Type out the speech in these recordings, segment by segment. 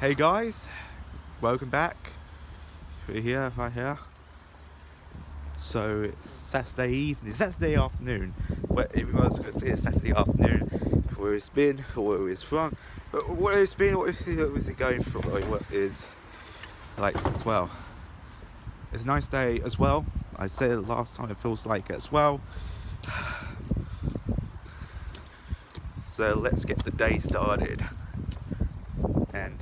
Hey guys, welcome back. We're here, right here. So it's Saturday evening, Saturday afternoon. Where everyone's going to say it's Saturday afternoon. Where it's been, where it's from, where it's been, what is it going from, what is like as well. It's a nice day as well. I said it last time, it feels like as well. So let's get the day started. And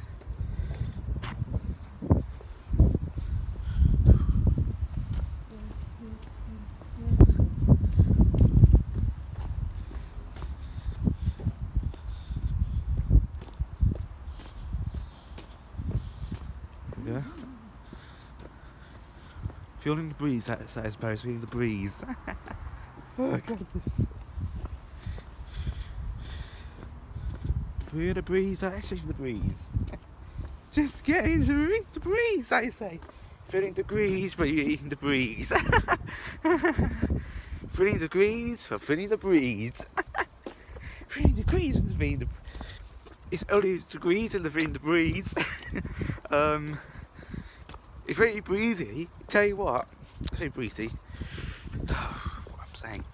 yeah. Feeling the breeze, I suppose, feeling the breeze. oh, God. Feel the breeze, actually the breeze. Just getting the breeze, the breeze, I say. Feeling the breeze, but you're eating the breeze. feeling the breeze, but feeling the breeze. feeling the breeze and feeling the It's only degrees and feeling the breeze. um, it's very breezy. Tell you what, it's very breezy. what I'm saying.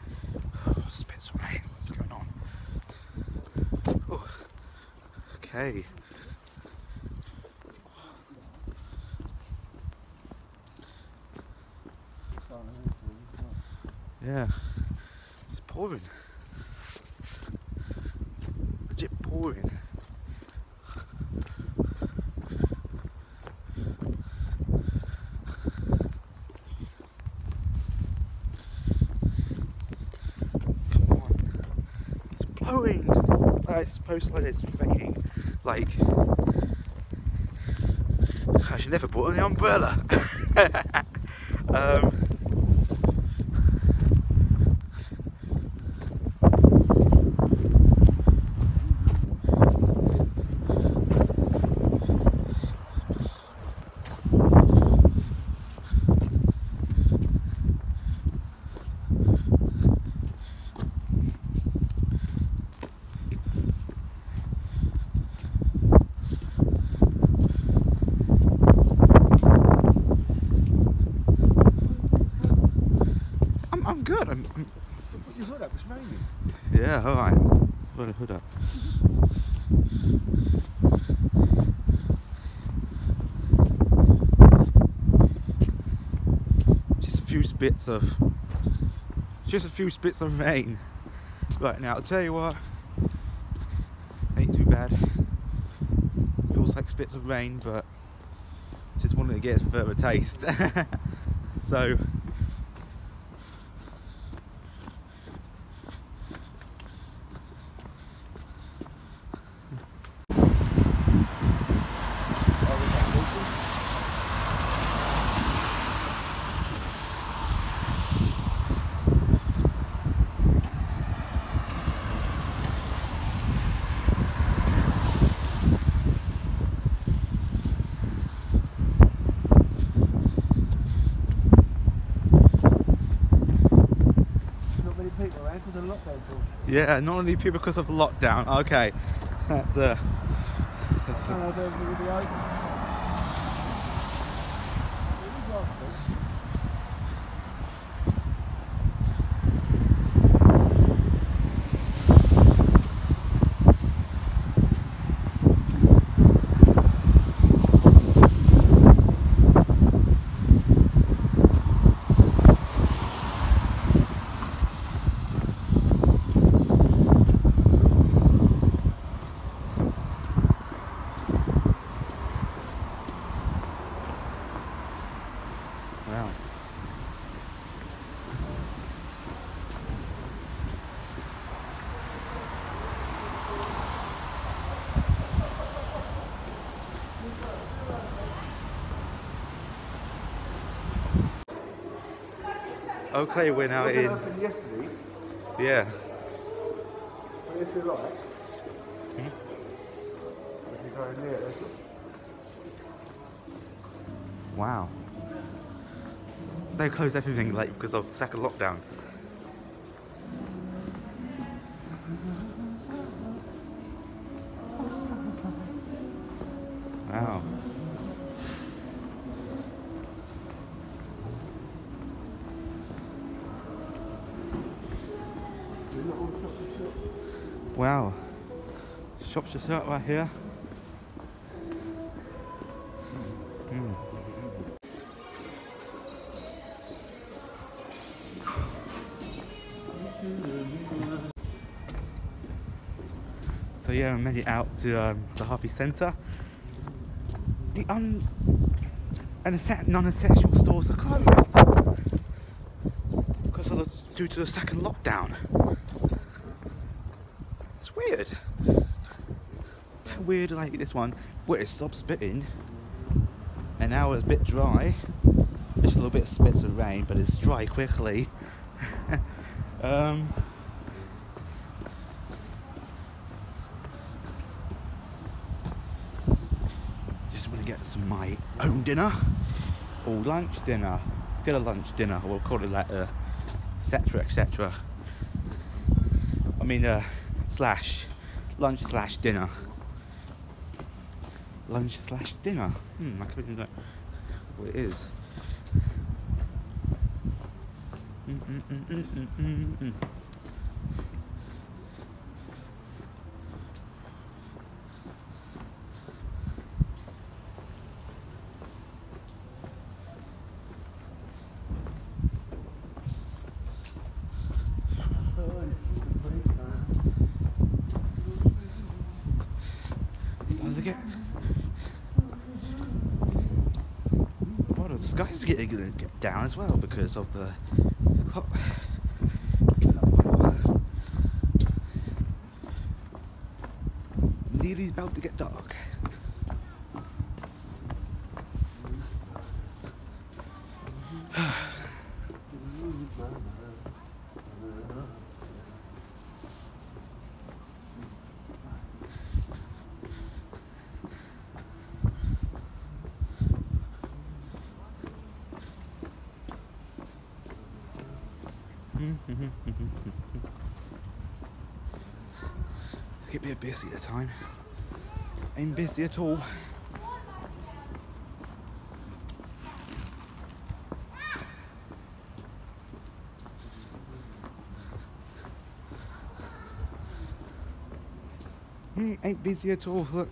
Spits rain. What's going on? Oh. Okay. Yeah. It's pouring. Legit pouring. Come on. It's blowing. I suppose like it's raining. Like I should never on the umbrella. um, I'm, I'm good. I'm, I'm, Put your hood up, it's raining. yeah, oh, alright. Put a hood up. Just a few spits of. Just a few spits of rain. Right now, I'll tell you what. Ain't too bad. Feels like spits of rain, but just wanted to get a bit of a taste. so. Not many people around because of the lockdown talk. Yeah, not only people because of lockdown. Okay, that's uh, that's Oh, Okay, we're now in. yesterday, Yeah. but if you like, Hmm? if you go Wow. They closed everything like because of second lockdown. Wow. Shops just out right here. So yeah, I made it out to um, the Harvey Centre. The un and non-essential stores are closed because of the, due to the second lockdown. It's weird. Weird like this one, where it stopped spitting, and now it's a bit dry. Just a little bit of spits of rain, but it's dry quickly. um, just want to get some my own dinner or lunch dinner, dinner lunch dinner. We'll call it later, etc. etc. I mean, uh, slash lunch slash dinner. Lunch slash dinner. Hmm, I couldn't know what it is. Mm, mm, mm, mm, mm, mm, mm. Starting to get. Well, the sky's getting gonna get down as well because of the clock. Nearly about to get dark. Get a bit busy at the time. Ain't busy at all. Mm, ain't busy at all. Look,